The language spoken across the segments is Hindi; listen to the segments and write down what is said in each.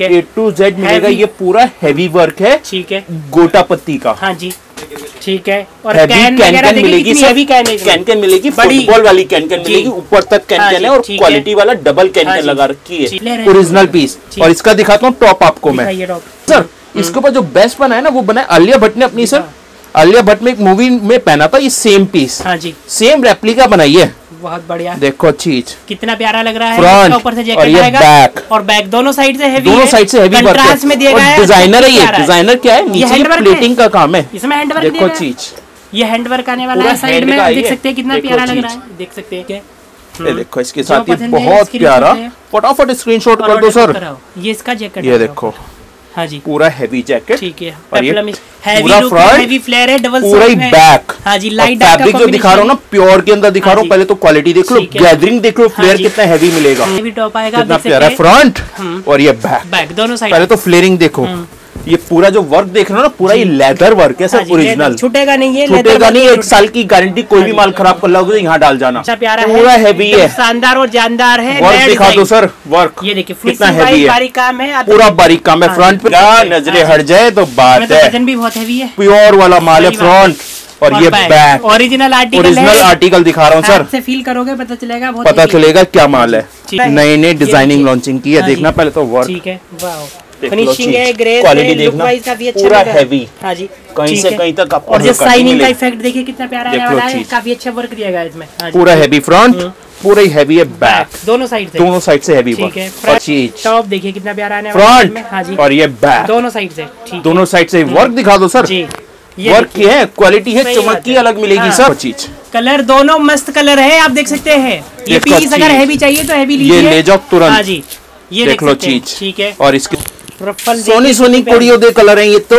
है। ए टू जेड मिलेगा ये पूरा हैवी वर्क है। ठीक है। गोटा पत्ती का। हाँ जी। ठीक है। और कैन कैन कैन मिलेगी हैवी कैन कैन कैन मिलेगी बड़ी। फुटबॉल वाली कैन कैन मिलेगी ऊपर तक कैन हाँ कैन है और क्वालिटी वाला डबल कैन हाँ कैन लगा रखी है। ओरिजिनल पीस और इसका दिखाता हूँ टॉप आपको मैं। सर इसके ऊपर जो बेस्ट बना है ना वो बना आलिया भट्ट ने अपनी सर। आलिया भट्ट में एक मूवी में पहना था ये सेम पीस हाँ जी। सेम रेप्लिका बनाई है। बहुत बढ़िया। देखो चीज़। कितना प्यारा लग रहा है। ऊपर से और जैकेट आएगा। back। और बैक दोनों साइड से हैवी दोनों साइड से हैवी कंट्रास्ट में दिया गया है। डिज़ाइनर है ये। डिज़ाइनर क्या है? नीचे। प्लेटिंग का काम है। इसमें हैंड वर्क देखो। चीज़। ये हैंड वर्क आने वाला है साइड में। देख सकते हैं कितना प्यारा लग रहा है। देख सकते हैं ये देखो इसके साथ ही बहुत प्यारा। फटाफट स्क्रीनशॉट कर दो सर ये इसका जैकेट ये देखो। हाँ जी। पूरा हैवी जैकेट ठीक है। और ये हैवी पूरा हैवी फ्लेयर है डबल पूरा ही बैक हाँ जी लाइट फैब्रिक जो दिखा रहा हूँ ना प्योर के अंदर दिखा हाँ रहा हूँ पहले तो क्वालिटी देख लो गैदरिंग देख लो हाँ फ्लेयर कितना हैवी मिलेगा। हैवी टॉप आएगा कितना प्यारा फ्रंट हम्म। और ये बैक बैक दोनों साइड पहले तो फ्लेयरिंग देखो। ये पूरा जो वर्क देख रहे हो ना पूरा ये लेदर वर्क है हाँ सर ओरिजिनल छूटेगा नहीं ये छूटेगा नहीं एक साल की गारंटी कोई भी माल खराब कर लोगे तो यहाँ डाल जाना। अच्छा प्यारा पूरा हैवी है। शानदार और जानदार है वर्क दिखा दो सर वर्क ये देखिए कितना हैवी है। काम है पूरा बारीक काम है हाँ फ्रंट पे हाँ नजरे हट जाए तो बात तो है। भी बहुत हैवी है। प्योर वाला माल है बात है। फ्रंट और और ये back original article original article दिखा रहा हूँ सर से फील करोगे पता चलेगा बहुत पता चलेगा क्या माल है। नई नई डिज़ाइनिंग लॉन्चिंग की है हाँ देखना पहले तो वर्क ठीक है। फिनिशिंग है। ग्रेस Quality है देखना। काफ़ी अच्छा पूरा रहा है। हाँ जी कहीं से कहीं तक आपको और जो साइनिंग का इफ़ेक्ट देखिए कितना प्यारा आने वाला है काफ़ी अच्छा वर्क दिया गया इसमें। हाँ जी। पूरा हैवी फ्रंट पूरा ही हैवी है बैक दोनों साइड से। दोनों साइड से हैवी ठीक है। वर्क और चीज़। टॉप देखिए कितना प्यारा आने वाला है। हाँ फ्रंट जी। और ये बैक दोनों साइड से ठीक दोनों साइड से वर्क दिखा दो सर। जी। वर्क की है क्वालिटी है चमक की अलग मिलेगी हाँ। सर। चीज़। कलर दोनों मस्त कलर है आप देख सकते हैं। ये पीस अगर हैवी चाहिए तो हैवी ये ले जाओ तुरंत। हाँ जी। ये देख लो चीज़। ठीक है। और इसके सोनी सोनी। कुड़ियों दे कलर है ये तो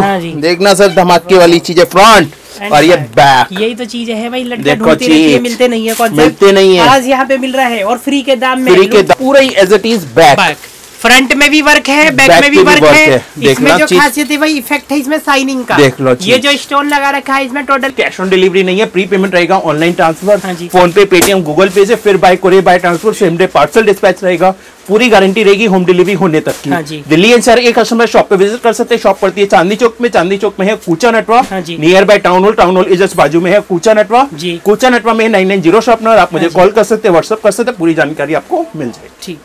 हाँ जी। देखना सर धमाके वाली चीज़ है फ्रंट और ये बैक यही तो चीज़ है भाई लड़कियाँ देखो ढूंढती रहती है। मिलते नहीं है मिलते नहीं है। आज यहाँ पे मिल रहा है और फ्री के दाम में फ्री के दाम पूरा ही as it is back front में भी वर्क है बैक में भी वर्क है। है। इसमें जो खासियत है वही इफ़ेक्ट है इसमें साइनिंग का। देख लो ये जो स्टोन लगा रखा है इसमें टोटल कैश ऑन डिलीवरी नहीं है प्री पेमेंट रहेगा ऑनलाइन ट्रांसफ़र हाँ फ़ोन पे पेटीएम गूगल पे से फिर by courier by transfer same day parcel dispatch रहेगा पूरी गारंटी रहेगी होम डिलीवरी होने तक की। हाँ। दिल्ली एनसीआर के कस्टमर शॉप पे विज़िट कर सकते हैं शॉप पड़ती है चांदनी चौक में चांदनी चौक में है कूचा नटवा हाँ nearby town hall town hall is बाजू में है कूचा नटवा। कूचा नटवा में nine nine zero shop number आप मुझे हाँ कॉल कर सकते हैं व्हाट्सअप कर सकते हैं पूरी जानकारी आपको मिल जाएगी। ठीक।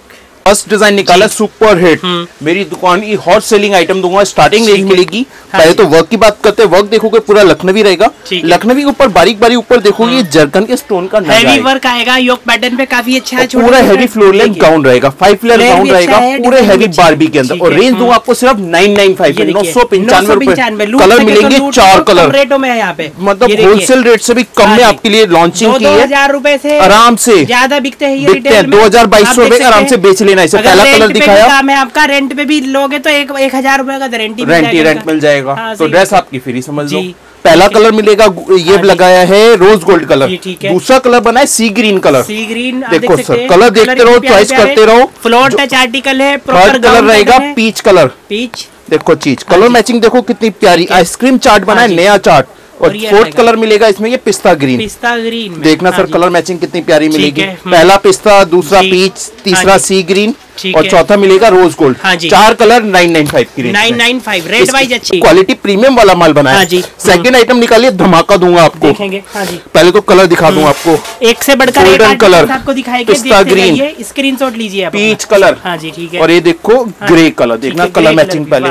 फ़र्स्ट डिज़ाइन निकाला सुपर हिट। मेरी दुकान की हॉट सेलिंग आइटम दूँगा स्टार्टिंग रेंज मिलेगी। हाँ पहले तो वर्क की बात करते हैं वर्क देखोगे पूरा लखनवी रहेगा। लखनवी के ऊपर बारीक बारीक ऊपर देखोगे ये जर्कन के स्टोन का हैवी वर्क आएगा योक पैटर्न पे काफ़ी अच्छा है पूरा हैवी फ्लोर लेंथ गाउन रहेगा फाइव फ्लेयर गाउन रहेगा पूरे हैवी है। बारबी के अंदर। और रेंज दूँगा हाँ। आपको सिर्फ़ नाइन नाइन फाइव नौ सौ पंचानवे 995 रुपए कलर मिलेंगे चार कलर रेटों में है यहाँ पे। मतलब होलसेल रेट से भी कम हाँ में आपके लिए लॉन्चिंग की है। हज़ार रूपए से आराम से। ज़्यादा बिकते हैं हैं। दो हज़ार बाईस सौ आराम से हैं। बेच लेना इसे पहला कलर दिखाया। काम है आपका रेंट पे भी लोगे तो एक एक हज़ार रूपए का रेंट ही रेंट मिल जाएगा। हाँ, तो ड्रेस आपकी फ्री समझ लो। पहला कलर मिलेगा ये हाँ लगाया है रोज गोल्ड कलर है। दूसरा कलर बना है sea green colour sea green देखो सर, हैं। कलर देखते रहो, चॉइस करते रहो। फ्लोर टच आर्टिकल है प्रॉपर थर्ड कलर रहेगा पीच कलर पीच देखो चीज़ कलर मैचिंग देखो कितनी प्यारी। आइसक्रीम चार्ट बना हाँ है नया चार्ट और फोर्थ कलर मिलेगा इसमें ये पिस्ता ग्रीन पिस्ता ग्रीन देखना हाँ सर कलर मैचिंग कितनी प्यारी मिलेगी। हम्म। पहला पिस्ता दूसरा पीच हाँ तीसरा सी ग्रीन ठीक और चौथा मिलेगा रोज गोल्ड हाँ जी। चार कलर नाइन नाइन फाइव की nine nine five rate wise अच्छी। क्वालिटी प्रीमियम वाला माल बना हाँ जी। सेकंड आइटम निकालिए धमाका दूँगा आपको। देखेंगे। हाँ जी। पहले तो कलर दिखा दूँ आपको। एक से बढ़कर आर्टिकल color, आपको दिखाएँगे green, जाइए। स्क्रीनशॉट लीजिए आप। पीच कलर हाँ जी ठीक है। और ये देखो ग्रे कलर देखना कलर मैचिंग पहले।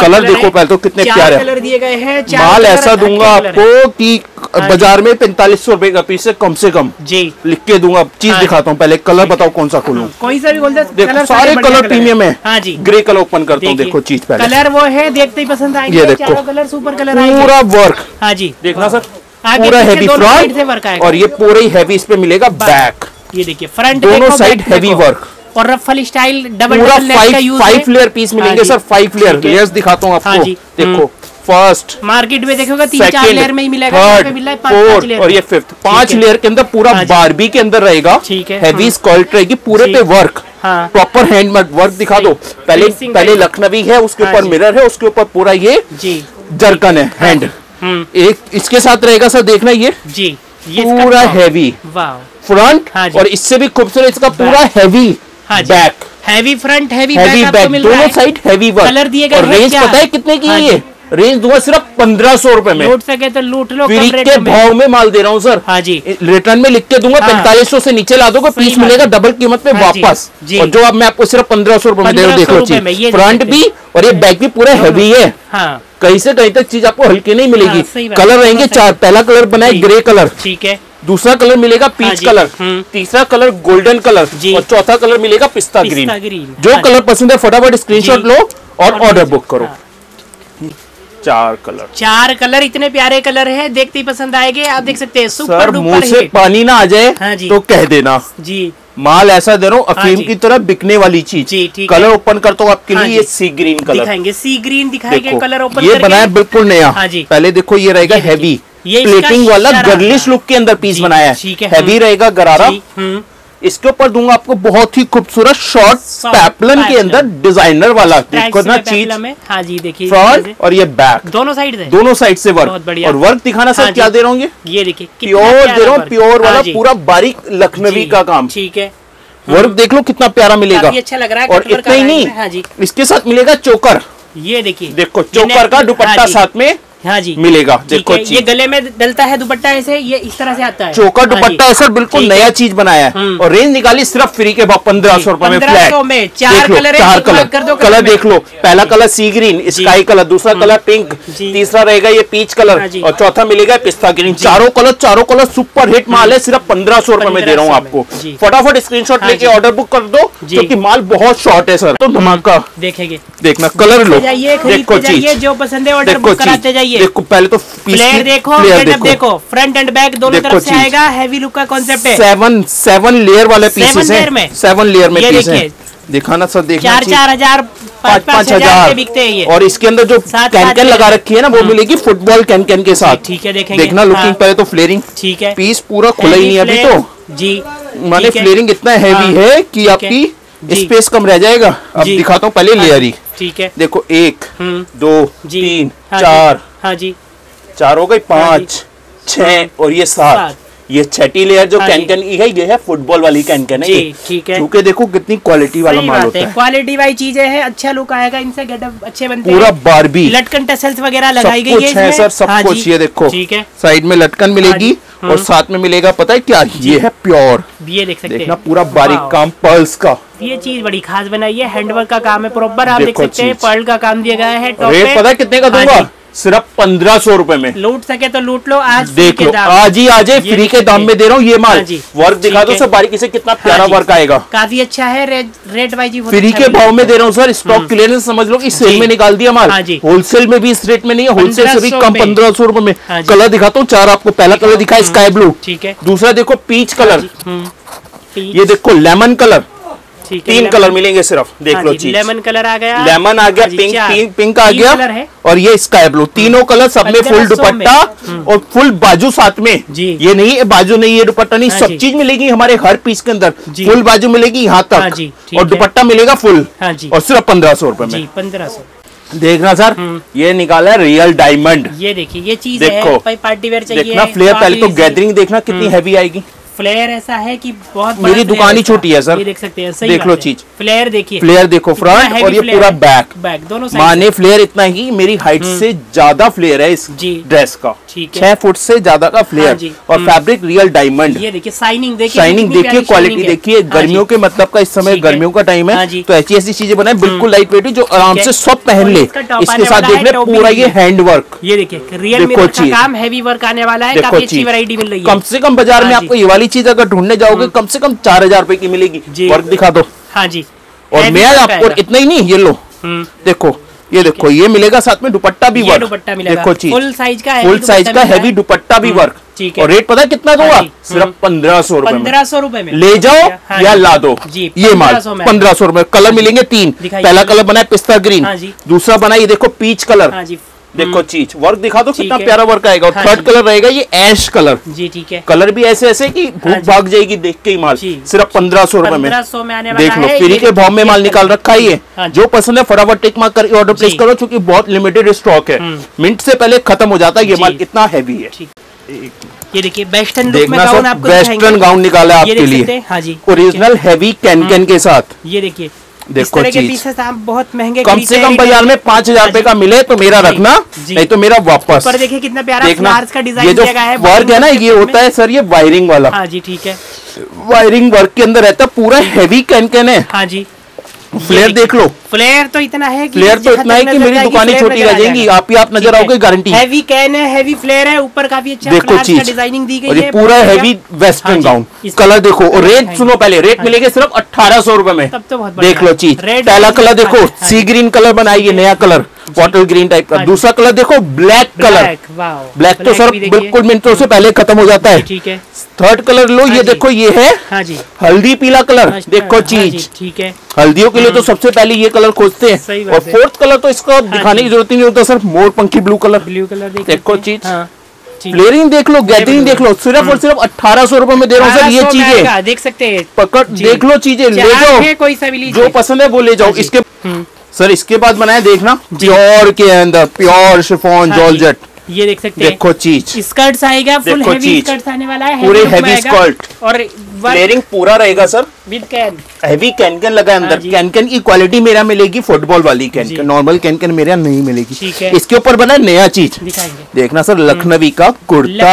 कलर देखो पहले तो कितने प्यारे कलर दिए गए हैं माल ऐसा दूँगा आपको कि बाज़ार में पैंतालीस सौ रुपए का पीस है कम से कम। जी। लिख के दूँगा। चीज़ हाँ। दिखाता हूँ पहले। कलर बताओ कौन सा खोलूं। कोई सा भी बोल दे देखो सारे कलर प्रीमियम है। हाँ। जी। ग्रे कलर ओपन करता हूँ देखो चीज़ पहले। कलर वो है देखते ही पसंद आएँगे। ये देखो। कलर सुपर कलर आएँगे। पूरा वर्क हाँ जी। देखना सर। पूरा हैवी फ्रंट आएगा। और ये पूरा ही हैवी इस पे मिलेगा बैक ये देखिए फ्रंट दोनों heavy देखो। work। और ruffle style double five layer piece मिलेंगे सर फाइव लेयर लेयर्स दिखाता हूँ हाँ आपको। देखो। फ़र्स्ट मार्केट में देखोगे तीन चार लेयर में ही मिलेगा थर्ड है फोर्थ और ये फिफ्थ पाँच लेयर के अंदर पूरा हाँ बारबी के अंदर रहेगा। ठीक है, हैवी हाँ। स्कर्ट रहेगी पूरे पे वर्क हाँ। प्रॉपर हैंडमेड वर्क दिखा दो। पहले पहले लखनवी है उसके हाँ ऊपर जी। मिरर है उसके ऊपर पूरा ये जी। जरकन है हैंड हम्म। एक इसके साथ रहेगा सर देखना ये। जी। ये पूरा हैवी फ्रंट हाँ और इससे भी खूबसूरत इसका पूरा हैवी हाँ back heavy front heavy back back दोनों साइड हैवी वर्क कलर दिए गए रेंज? पता है कितने की हाँ है ये? रेंज दूँगा सिर्फ़ पंद्रह सौ रूपए में। लूट सके तो लूट लो फ्री के भाव में माल दे रहा हूँ सर। हाँ जी। रिटर्न में लिख के दूँगा हाँ। पैंतालीस सौ से नीचे ला दोगे पीस मिलेगा डबल कीमत में हाँ वापस। और जो अब मैं आपको सिर्फ़ पंद्रह सौ रुपये में दे रहा हूँ देख फ्रंट भी और ये बैक भी पूरा हैवी है। हाँ। कहीं से कहीं तक चीज़ आपको हल्की नहीं मिलेगी। हाँ, कलर रहेंगे चार पहला कलर बनाए ग्रे कलर ठीक है। दूसरा कलर मिलेगा हाँ पीच जी, कलर हम्म। तीसरा कलर गोल्डन कलर। और चौथा कलर मिलेगा पिस्ता पिस्ता ग्रीन ग्रीन, जो हाँ कलर पसंद है फटाफट स्क्रीनशॉट। लो और और ऑर्डर बुक करो। हाँ। चार कलर। चार कलर इतने प्यारे कलर है देखते ही पसंद आएँगे। आप देख सकते हैं सुपर सर मुँह से पानी ना आ जाए हाँ जी। तो कह देना। जी। माल ऐसा दे रहा हूँ हाँ अफीम। की तरह बिकने वाली चीज़। जी, ठीक कलर ओपन करता हूँ आपके हाँ लिए ये सी ग्रीन कलर। दिखाएँगे सी ग्रीन दिखाएँगे कलर ओपन ये बनाया बिल्कुल नया। हाँ जी। पहले देखो ये रहेगा हैवी प्लेटिंग वाला गर्लिश लुक के अंदर पीस बनाया है, हैवी हम्म। रहेगा गरारा। इसके ऊपर दूँगा आपको बहुत ही खूबसूरत शॉर्ट पैपलन के अंदर डिज़ाइनर वाला। देखो ना में चीज़ हाँ। जी देखिए फ्रंट और ये बैक दोनों साइड से। दोनों साइड से वर्क बढ़िया। और वर्क दिखाना सर हाँ क्या दे रहा हूँ ये देखिए प्योर दे रहा हूँ प्योर वाला हाँ पूरा बारीक लखनवी का काम। ठीक है। वर्क देख लो कितना प्यारा मिलेगा। अच्छा लग रहा है और इतना ही नहीं हाँ इसके साथ मिलेगा चोकर। ये देखिए देखो चोकर का दुपट्टा हाँ साथ में हाँ जी। मिलेगा देखो ये गले में डलता है दुपट्टा ऐसे ये इस तरह से आता है। चोकर हाँ दुपट्टा है सर बिल्कुल नया चीज़ बनाया है। हम्म। और रेंज निकाली सिर्फ़ फ्री के भाव पंद्रह सौ रुपये में फ्लैट। में चार कलर है, चार कलर। कर दो कलर कलर देख लो पहला colour sea green sky colour दूसरा कलर पिंक तीसरा रहेगा ये पीच कलर हाँ और चौथा मिलेगा पिस्ता ग्रीन चारों कलर चारों कलर सुपर हिट माल है सिर्फ़ पंद्रह सौ रुपए में दे रहा हूँ आपको। फटाफट स्क्रीनशॉट हाँ लेके ऑर्डर बुक कर दो क्योंकि माल बहुत शॉर्ट है सर तो धमाका। देखेंगे। देखना कलर लो। देखो चीज़। जो पसंद है ऑर्डर बुक कराते जाइए। देखो पहले तो प्लेयर देखो गेटअप देखो फ्रंट एंड बैक दोनों तरफ़ से आएगा हैवी लुक का कॉन्सेप्ट है। सेवन सेवन लेयर वाले पीसेस? हैं। सेवन लेयर में पीस हैं। दिखाना सर देखना चार चार हज़ार पाँच पाँच हज़ार बिकते हैं ये। और इसके अंदर जो कैन कैन लगा रखी है ना वो मिलेगी फुटबॉल कैन कैन के साथ। ठीक है देखेंगे। देखना लुकिंग हाँ, पहले तो फ्लेयरिंग ठीक है। पीस पूरा खुला ही नहीं अभी तो। जी। माने फ्लेयरिंग इतना हैवी हाँ, है कि आपकी स्पेस कम रह जाएगा। अब दिखाता हूँ पहले हाँ, लेयर ही। ठीक है। देखो एक हम्म। दो तीन हाँ चार हाँ जी। चार हो गई पाँच छह और ये सात। ये छठी लेयर जो हाँ कैन जी। की है ये है फुटबॉल वाली कैन कैन है ठीक है। क्योंकि देखो कितनी क्वालिटी वाला माल होता है। है। क्वालिटी वाली चीज़ें हैं अच्छा लुक आएगा इनसे गेटअप अच्छे बनते पूरा बारबी लटकन टसल्स वगैरह लगाई गई है है इसमें। सर सब हाँ कुछ ये देखो। ठीक है। साइड में लटकन मिलेगी हाँ और। साथ में मिलेगा पता है क्या? ये है प्योर ये देख सकते हैं। पूरा बारीक काम पर्ल्स का। ये चीज़ बड़ी खास बनाई है। हैंडवर्क का काम है प्रॉपर आप देख सकते हैं। पर्ल का काम दिया गया है रेट। पता है कितने का हाँ दूँगा? सिर्फ़ पंद्रह सौ रूपए में। लूट सके तो लूट लो आज देख लो आज ही आज फ्री के दाम में दे रहा हूँ ये माल। हाँ वर्क दिखा दो है। सर बारीकी से कितना हाँ प्यारा वर्क आएगा। काफ़ी अच्छा है रेट वाइज ही फ्री के भाव में दे रहा हूँ सर स्टॉक क्लियरेंस समझ लो इस सेल में निकाल दिया माल। हाँ होलसेल में भी इस रेट में नहीं है होलसेल से भी कम पंद्रह सौ रुपए में। हाँ कलर दिखाता हूँ चार आपको पहला कलर दिखा स्काई ब्लू ठीक है। दूसरा देखो पीच कलर हम्म, ये देखो लेमन कलर है तीन कलर मिलेंगे सिर्फ़ देख हाँ लो चीज़। लेमन कलर आ गया। लेमन आ गया हाँ पिंक पिंक पिंक आ गया। और ये स्काई ब्लू तीनों कलर सब में फुल दुपट्टा और फुल बाजू साथ में। जी। ये नहीं है बाजू नहीं है दुपट्टा नहीं हाँ सब चीज़ मिलेगी हमारे हर पीस के अंदर। फुल बाजू मिलेगी यहाँ हाँ तक और दुपट्टा मिलेगा फुल हाँ और सिर्फ़ पंद्रह सौ रुपये में। पंद्रह सौ। देखना सर ये निकाला है रियल डायमंड ये देखिए ये चीज़ देखो। है पार्टी वेयर चाहिए देखना फ्लेयर पहले तो गैदरिंग देखना कितनी हैवी आएगी। फ्लेयर ऐसा है कि बहुत मेरी दुकान ही छोटी है, सर। ये देख सकते हैं सही देख लो है। चीज़। फ्लेयर देखिए। फ्लेयर देखो फ्रंट और ये पूरा बैक बैक दोनों माने फ्लेयर इतना ही मेरी हाइट से ज़्यादा फ्लेयर है इस ड्रेस का। ठीक है। छह फुट से ज़्यादा का हाँ फ्लेयर और हम्म। फैब्रिक रियल डायमंड ये देखिए शाइनिंग देखिए कितनी देखिए क्वालिटी देखिए हाँ गर्मियों के मतलब का इस समय गर्मियों का टाइम हाँ। है तो ऐसी ऐसी चीज़ें बनाए बिल्कुल लाइट वेट जो आराम से सब पहन ले। इसका साथ देख है, ले पूरा ये है। हैंड वर्क ये देखिए रियल। काम हैवी वर्क आने वाला है काफ़ी अच्छी वैरायटी मिल रही है। कम से कम बाज़ार में हाँ आपको ये वाली चीज़ अगर ढूँढने जाओगे कम से कम चार हज़ार रुपए की मिलेगी। वर्क दिखा दो। हाँ जी। और मैं आपको इतना ही नहीं ये लो। हम्म, देखो ये देखो ये मिलेगा साथ में दुपट्टा भी वर्क दुपट्टा मिलेगा। देखो चीज़। फुल साइज़ का फुल साइज़ का हैवी दुपट्टा भी वर्क ठीक है। और रेट पता है कितना दूँगा हाँ सिर्फ़ हम्म। पंद्रह सौ रुपए में। पंद्रह सौ रुपए में। ले जाओ हाँ। या ला दो। जी ये माल पंद्रह सौ रुपए कलर मिलेंगे तीन। पहला कलर बना है पिस्ता ग्रीन। हाँ जी। दूसरा बना ये देखो पीच कलर हाँ जी। देखो चीज़ वर्क दिखा दो कितना प्यारा वर्क आएगा। और हाँ थर्ड कलर रहेगा ये ऐश कलर। जी ठीक है। कलर भी ऐसे ऐसे कि भूख जी। भाग जाएगी देख के ही माल। सिर्फ़ पंद्रह सौ रुपए में। देख लो है फ्री के भाव में माल निकाल रखा ही है हाँ जो। पसंद है फटाफट टिक मार्क कर ऑर्डर प्लेस करो क्योंकि बहुत लिमिटेड स्टॉक है। मिनट से पहले खत्म हो जाता है ये माल इतना हैवी है। ये देखिए वेस्टर्न देखना गाउन सर वेस्टर्न गाउन निकाला आपके लिए। हाँ। जी ओरिजिनल हैवी कैन कैन के साथ। ये देखिए देखो के। पीसेस आप बहुत महँगे कम से कम बाज़ार में पाँच हज़ार रूपए का मिले तो मेरा रखना नहीं तो मेरा वापस। पर देखिए कितना प्यारा देखना का डिज़ाइन ये जो है वर्क है ना ये होता है सर ये वायरिंग वाला। हाँ जी ठीक है। वायरिंग वर्क के अंदर रहता है पूरा हेवी कैन कैन है। हाँ जी। फ्लेयर देख लो। फ्लेयर तो इतना है कि फ्लेयर तो इतना है कि मेरी दुकानें छोटी रह जाएँगी। आप ही आप नज़र आओगे गारंटी हैवी कैन है हैवी फ्लेयर है ऊपर काफ़ी अच्छा देखो चीज़ डिज़ाइनिंग दी और गई ये है पूरा हैवी वेस्टर्न हाँ गाउन कलर देखो और रेट हाँ सुनो पहले रेट मिलेगा मिलेंगे सिर्फ़ अठारह सौ रुपये में। तो देख लो चीज़ पहला कलर देखो हाँ, सी ग्रीन कलर बनाइए नया कलर बॉटल ग्रीन टाइप का। दूसरा कलर देखो ब्लैक कलर ब्लैक तो सर बिल्कुल मिनटों से पहले खत्म हो जाता है। ठीक है। थर्ड कलर लो हाँ ये देखो ये है हाँ हल्दी पीला कलर अच्छा, देखो हाँ चीज़। ठीक है। हल्दियों के लिए तो सबसे पहले ये कलर खोजते हैं। और फोर्थ कलर तो इसका दिखाने की ज़रूरत ही नहीं होता सर। मोर पंखी ब्लू कलर ब्लू कलर देखो चीज़। ठीक। फ्लेयरिंग देख लो गैदरिंग देख लो। सिर्फ़ और सिर्फ़ अठारह सौ रुपए में दे रहा हूँ सर ये 1200 चीज़ें। देख सकते हैं। पकड़ देख लो चीज़ें ले जाओ। कोई सा भी जो पसंद है वो ले जाओ। इसके हम्म, सर इसके बाद बनाया देखना। प्योर के अंदर प्योर शिफोन जॉल जेट जॉर्जेट। ये देख सकते हैं। देखो चीज़। स्कर्ट्स आएगा फुल हैवी स्कर्ट्स आने वाला है पूरे हैवी skirt। और फ्लेयरिंग पूरा रहेगा sir. With can heavy can can लगा है हाँ अंदर। कैन कैन की क्वालिटी मेरा मिलेगी फुटबॉल वाली can can normal can can मेरे नहीं मिलेगी। है। इसके ऊपर बना नया चीज़। दिखाएँगे। देखना सर लखनवी का कुर्ता।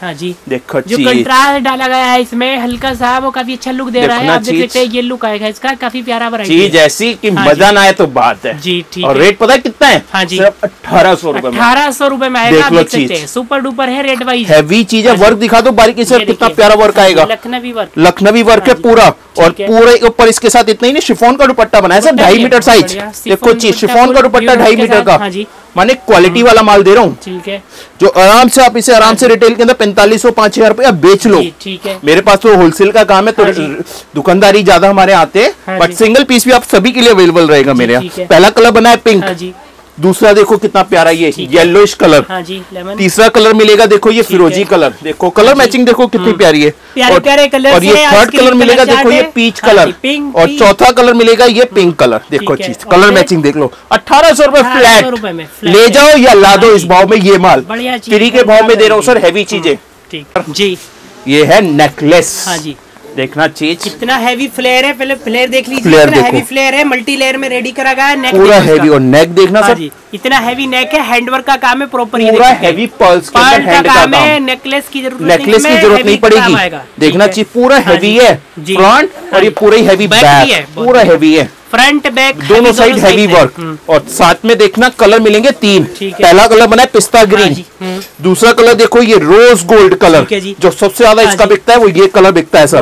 हाँ जी। देखो जो कंट्रास्ट डाला गया है इसमें हल्का सा वो काफ़ी अच्छा लुक दे रहा है। आप देख सकते हैं ये लुक आएगा इसका काफ़ी प्यारा वैरायटी चीज़ ऐसी कि हाँ मज़ा। ना आए तो बात है। जी ठीक और रेट पता है कितना है? हाँ जी। सिर्फ़ अठारह सौ रुपए अठारह सौ रुपये में आएगा देख आप देख सकते हैं। सुपर डुपर है रेट वाइज हैवी चीज़ है वर्क दिखा दो बारीकी से कितना प्यारा वर्क आएगा। लखनवी वर्क लखनवी वर्क है हाँ पूरा। और पूरे ऊपर इसके साथ इतना ही नहीं शिफॉन का दुपट्टा बनाया सर ढाई मीटर साइज़ देखो चीज़ शिफॉन का दुपट्टा ढाई मीटर का। हाँ माने क्वालिटी वाला माल दे रहा हूँ। ठीक है। जो आराम से आप इसे आराम से रिटेल के अंदर पैंतालीस सौ पाँच हज़ार रुपया बेच लो। ठीक है। मेरे पास तो होलसेल का काम है तो हाँ दुकानदारी ज़्यादा हमारे आते हैं। हाँ बट सिंगल पीस भी आप सभी के लिए अवेलेबल रहेगा मेरे यहाँ। पहला कलर बना है पिंक हाँ जी। दूसरा देखो कितना प्यारा ये येलोइश कलर हाँ जी लेमन तीसरा कलर मिलेगा देखो ये फिरोजी कलर देखो कलर मैचिंग देखो कितनी प्यारी है। प्यारे और- प्यारे colours और ये थर्ड कलर कलर मिलेगा देखो ये पीच हाँ कलर पिंक, और चौथा कलर मिलेगा ये पिंक कलर देखो चीज़ कलर मैचिंग देख लो। अठारह सौ रूपए फ्लैट ले जाओ या ला दो हाँ इस भाव में ये माल। फ्री के भाव में दे रहा हूँ सर हैवी चीज़ें जी। ये है नेकलेस हाँ जी। देखना चीज़। कितना हैवी फ्लेयर है पहले फ्लेयर देख लीजिए फ्लेयर इतना हैवी फ्लेयर है मल्टी लेयर में रेडी करा गया है नेक पूरा हैवी और नेक देखना हाँ सर जी इतना हैवी नेक है हैंडवर्क का काम है प्रॉपर ये पूरा हैं। हैवी पर्ल्स के काम है नेकलेस की ज़रूरत नेकलेस की ज़रूरत नहीं पड़ेगी। देखना चीज़ चाहिए पूरा हाँ हैवी है। जी। फ्रंट हाँ और ये जी। पूरा ही हैवी भी है, पूरा हैवी है। फ्रंट बैक दोनों साइड हैवी है। वर्क हम्म, और साथ में देखना कलर मिलेंगे तीन। पहला कलर बना है पिस्ता हाँ ग्रीन जी, हम्म। दूसरा कलर देखो ये रोज गोल्ड कलर है जी। सबसे ज़्यादा हाँ इसका बिकता है वो ये कलर बिकता है सर।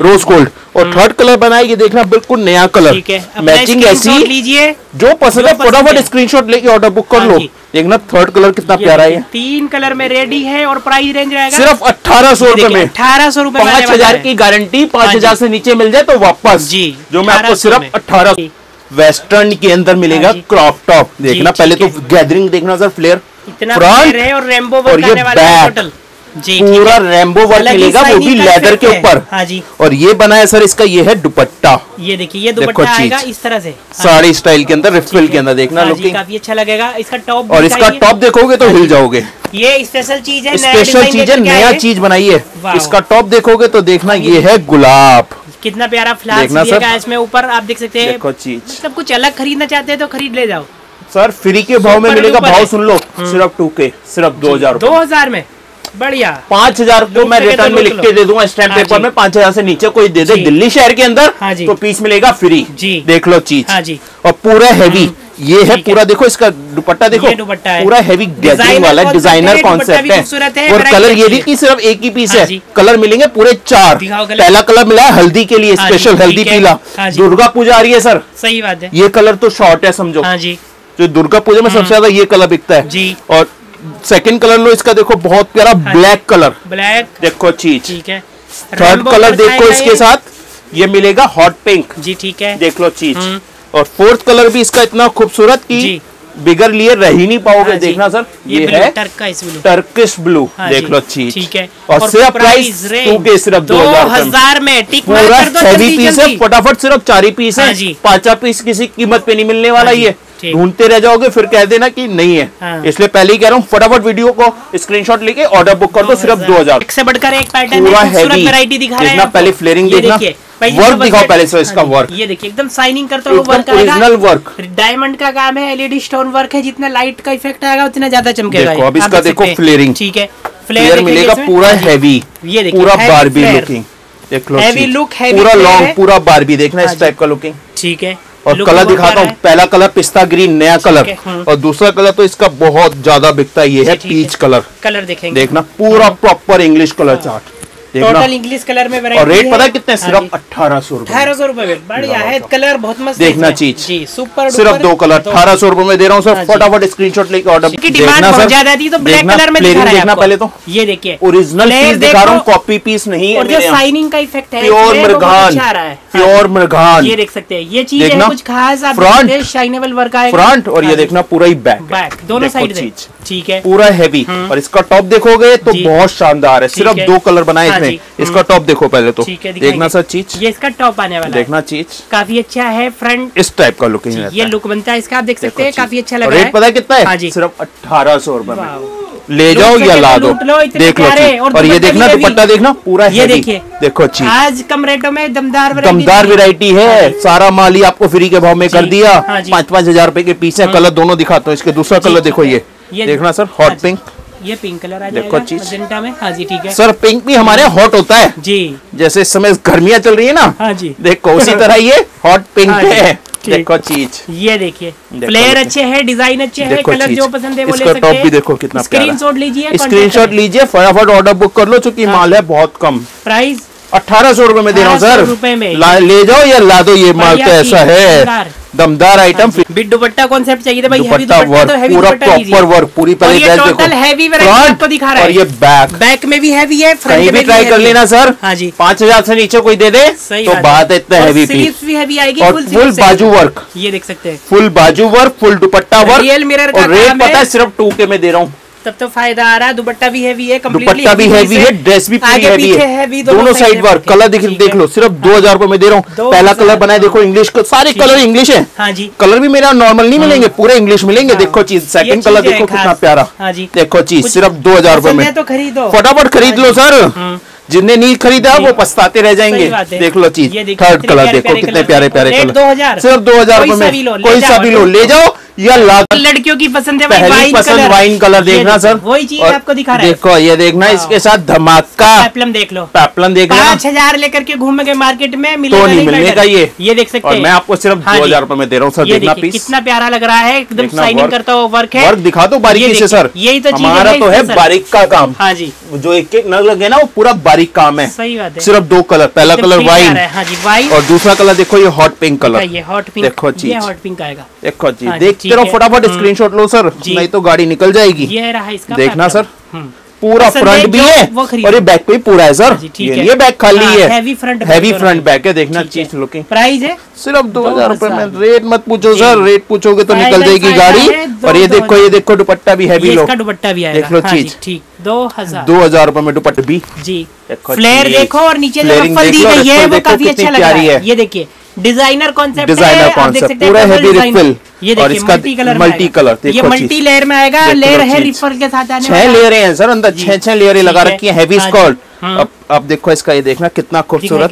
रोज गोल्ड और थर्ड कलर बना है ये देखना बिल्कुल नया कलर है। मैचिंग ऐसी लीजिए। जो पसंद है फटाफट है। स्क्रीनशॉट लेके ऑर्डर बुक कर हाँ लो। जी। ना थर्ड कलर कितना प्यारा है तीन कलर में रेडी है और प्राइस रेंज रहेगा। सिर्फ़ अठारह सौ रूपए में। अठारह सौ रूपए पाँच हज़ार की गारंटी पाँच हाँ हज़ार से नीचे मिल जाए तो वापस। जी, जो मैं आपको सिर्फ़। अठारह वेस्टर्न के अंदर मिलेगा हाँ क्रॉप टॉप देखना पहले तो गैदरिंग देखना सर फ्लेयर इतना फ्रंट और रेमबो और ये है। जी पूरा है। रेम्बो वर्क मिलेगा वो भी लेदर के ऊपर। हाँ जी। और ये बना है सर इसका ये है दुपट्टा। ये देखिए ये दुपट्टा आएगा इस तरह से। हाँ साड़ी स्टाइल के अंदर रिफिल के अंदर देखना हाँ लुकिंग काफ़ी अच्छा लगेगा। इसका टॉप और इसका टॉप देखोगे तो हिल जाओगे। ये स्पेशल चीज़ है स्पेशल चीज़ है नया चीज़ बनाई है। इसका टॉप देखोगे तो देखना ये है गुलाब। कितना प्यारा देखना दिया है इसमें। ऊपर आप देख सकते हैं। मतलब कुछ अलग खरीदना चाहते हैं तो खरीद ले जाओ। सर फ्री के भाव में मिलेगा भाव सुन लो। सिर्फ़ टू के सिर्फ़ दो हज़ार दो हज़ार में। बढ़िया। पाँच हज़ार को मैं रिटर्न में लिख के दे दूँगा स्टैम्प हाँ पेपर में पाँच हज़ार से नीचे कोई दे दे दिल्ली शहर के अंदर हाँ। तो पीस मिलेगा फ्री जी। देख लो चीज़। हाँ जी। और पूरा हैवी ये है पूरा देखो इसका दुपट्टा देखो। है। पूरा हैवी गैदरिंग वाला डिज़ाइनर कॉन्सेप्ट है और कलर ये भी है। कि सिर्फ़ एक ही पीस हाँ है। कलर मिलेंगे पूरे चार। पहला कलर मिला है हल्दी के लिए हाँ स्पेशल हल्दी पीला। हाँ दुर्गा पूजा आ रही है सर। सही बात है। ये कलर तो शॉर्ट है समझो। हाँ जो। दुर्गा पूजा में सबसे ज़्यादा ये कलर बिकता है। जी। और सेकंड कलर लो इसका देखो बहुत प्यारा ब्लैक कलर ब्लैक देखो चीज़। ठीक है। थर्ड कलर देखो इसके साथ। ये मिलेगा हॉट पिंक जी ठीक है। देख लो चीज़। हम्म। और फोर्थ कलर भी इसका इतना खूबसूरत की। बिगर लिए रह ही नहीं पाओगे। हाँ देखना सर ये ये है टर्किश ब्लू हाँ देख लो चीज़। ठीक है। और और सिर्फ़ प्राइस टू के सिर्फ़ दो हज़ार में पूरा कर दो हैवी पीस है फटाफट सिर्फ़ चार ही पीस हाँ। है। पांचा पीस किसी कीमत पे नहीं मिलने वाला हाँ ये। ढूंढते रह जाओगे फिर कह देना कि नहीं है। हाँ। इसलिए पहले ही कह रहा हूँ फटाफट वीडियो को स्क्रीनशॉट लेके ऑर्डर बुक कर दो सिर्फ़ हाँ, दो हज़ार। से बढ़कर एक पैटर्न है दिखा पहले फ्लेयरिंग देखना। वर्क दिखाओ पहले से इसका हाँ, वर्क ये देखिए एकदम साइनिंग करते हुए वर्क ओरिजिनल वर्क डायमंड का काम है एलईडी स्टोन वर्क है जितना लाइट का इफ़ेक्ट आएगा उतना ज़्यादा चमकेगा अब इसका देखो फ्लेयरिंग ठीक है। फ्लेयर मिलेगा पूरा हैवी ये देखिए पूरा बारबी लुकिंग देख लो हैवी लुक हैवी पूरा लॉन्ग पूरा बारबी देखना इस हाँ टाइप का लुकिंग ठीक है। और कलर दिखाता हूँ। पहला कलर पिस्ता ग्रीन नया कलर। और दूसरा कलर तो इसका बहुत ज़्यादा बिकता ये है पीच कलर। कलर देखेंगे। देखना पूरा proper English colour chart total English colour में और रेट पता कितने? हाँ सिर्फ़ अठारह सौ रूपए अठारह सौ रूपए बढ़िया है। कलर बहुत मस्त देखना चीज़। सुपर सिर्फ़ दो कलर अठारह सौ रूपए में दे रहा हूँ सर हाँ फटाफट स्क्रीन शॉट लेकर ऑर्डर की डिमांड बहुत ज़्यादा थी तो ब्लैक कलर में दिखा रहा है पहले तो। ये देखिए। ओरिजिनल पीस दिखा रहा हूँ कॉपी पीस नहीं और जो साइनिंग का इफ़ेक्ट है प्योर मृगान प्योर मृगान ये देख सकते हैं। ये चीज़ कुछ खास फ्रंट शाइनेबल वर्क है फ्रंट और ये हाँ देखना पूरा ही बैक बैक दोनों साइड चीज़। ठीक है। पूरा हैवी हम्म। और इसका टॉप देखोगे तो बहुत शानदार है। सिर्फ़ दो कलर बनाए हाँ इसमें। इसका हम्म। टॉप देखो पहले तो। देखना सर चीज़। ये इसका टॉप आने वाला देखना चीज़। काफ़ी अच्छा है फ्रंट इस टाइप का लुक ये लुक बनता है इसका आप देख सकते हैं काफ़ी अच्छा लग रहा है। पता कितना है? हाँ सिर्फ़ अठारह सौ रुपये ले जाओ या ला तो दो। लो, देख लो और, ये देखना दुपट्टा देखना पूरा ये देखिए। देखो अच्छी आज कम रेटो में दमदार दमदार वेरायटी है। हाँ सारा माल ही आपको फ्री के भाव में कर दिया। पाँच पाँच हज़ार रूपए के पीस है। कलर दोनों दिखाता हूँ। इसके दूसरा कलर देखो ये। देखना सर हॉट हाँ पिंक ये पिंक कलर आ देखो मजेंटा में। हाँ जी ठीक है। सर पिंक भी हमारे हॉट होता है। जी। जैसे इस समय गर्मियाँ चल रही है ना। हाँ जी। देखो उसी तरह ये हॉट पिंक हाँ है। देखो चीज़ ये देखिए प्लेयर अच्छे हैं डिज़ाइन अच्छे हैं कलर जो पसंद है वो ले सकते हैं। भी देखो कितना स्क्रीनशॉट लीजिए स्क्रीनशॉट लीजिए फटाफट ऑर्डर बुक कर लो चूँकि हाँ माल है बहुत कम। प्राइस अठारह सौ रूपए में दे रहा हूँ सर। ले जाओ या ला दो ये माल तो ऐसा है। दमदार हाँ आइटम बिट दुपट्टा कॉन्सेप्ट चाहिए भाई हैवी तो हैवी पूरा प्रॉपर वर्क पूरी पहले बेल्ट देखो। हैवी वैरायटी आपको दिखा रहा है। और ये बैक बैक में भी हैवी है फ्रंट में भी ट्राई कर लेना सर हाँ जी। पाँच हज़ार से नीचे कोई दे दे तो बात है। इतना हैवी पीस भी हैवी आएगी और फुल बाजू वर्क ये देख सकते हैं। फुल बाजू work full dupatta work real mirror और रेट पता है सिर्फ़ टू के में दे रहा हूँ। तब तो फ़ायदा आ रहा है। दुपट्टा भी हैवी है दुपट्टा भी हैवी है ड्रेस भी पूरी हैवी है। दोनों साइड पर कलर देख देख लो सिर्फ़ दो हज़ार रूपए में दे रहा हूँ। पहला कलर बनाए देखो इंग्लिश सारे कलर इंग्लिश है। कलर भी मेरा नॉर्मल नहीं मिलेंगे पूरे इंग्लिश मिलेंगे। देखो चीज़ सेकंड कलर देखो कितना प्यारा। देखो चीज़ सिर्फ़ दो हज़ार रूपए में। तो खरीदो। फटाफट खरीद लो सर। जिनने नहीं खरीदा वो पछताते रह जाएँगे। देख लो चीज़। थर्ड कलर देखो कितने प्यारे प्यारे कलर सिर्फ़ दो हज़ार रूपए में। कोई सा भी लो ले जाओ। या लाल लड़कियों की पसंद है पहली पसंद कलर। वाइन कलर देखना सर वही चीज़ आपको दिखा रहा है। देखो ये देखना हाँ। इसके साथ धमाका। पैपलम देख लो। पैपलम देख लो पाँच हज़ार लेकर के घूम गए मार्केट में मिले तो नहीं का ये। ये देख सकते हैं। मैं आपको सिर्फ़ हाँ दो हज़ार रूपए में दे रहा हूँ सर देखना पीस कितना प्यारा लग रहा है। एकदम साइनिंग करता हुआ वर्क है। वर्क दिखा दो बारीकी से सर यही तो हमारा तो है बारीक का काम। हाँ जी। जो एक एक नग लगे ना वो पूरा बारीक काम है। सही बात है। सिर्फ़ दो कलर पहला कलर वाइन वाइन और दूसरा कलर देखो ये हॉट पिंक कलर ये हॉट पिंक देखो चीज़ हॉट पिंक आएगा। देखो चीज़ हाँ देख चलो फटाफट हम्म। स्क्रीनशॉट लो सर नहीं तो गाड़ी निकल जाएगी। ये रहा इसका देखना सर हम्म। पूरा फ्रंट भी है और ये बैक भी पूरा है सर हाँ ये, ये बैक खाली हाँ, है heavy front heavy front back है देखना चीज़ लुकिंग प्राइस है? सिर्फ़ दो हज़ार रूपए में रेट मत पूछो सर रेट पूछोगे तो निकल जाएगी गाड़ी। और ये देखो ये देखो दुपट्टा भी हैवी लोग दुपट्टा भी देख लो हाँ चीज़ ठीक दो हज़ार। दो हज़ार रूपए में दुपट्टा भी। जी। फ्लेयर देखो और नीचे फ्लेयरिंग देखो ये काफ़ी अच्छा लग रहा है। ये देखिए डिज़ाइनर कॉन्सेप्ट डिज़ाइनर कॉन्सेप्ट पूरा हैवी रिफिल ये और इसका मल्टी कलर मल्टी कलर ये मल्टी लेयर में आएगा लेयर है रिफिल के साथ आने छह लेयर है। सर अंदर छह छह लेयर लगा रखी है हैवी स्कॉल्ड अब अब देखो इसका ये देखना कितना खूबसूरत।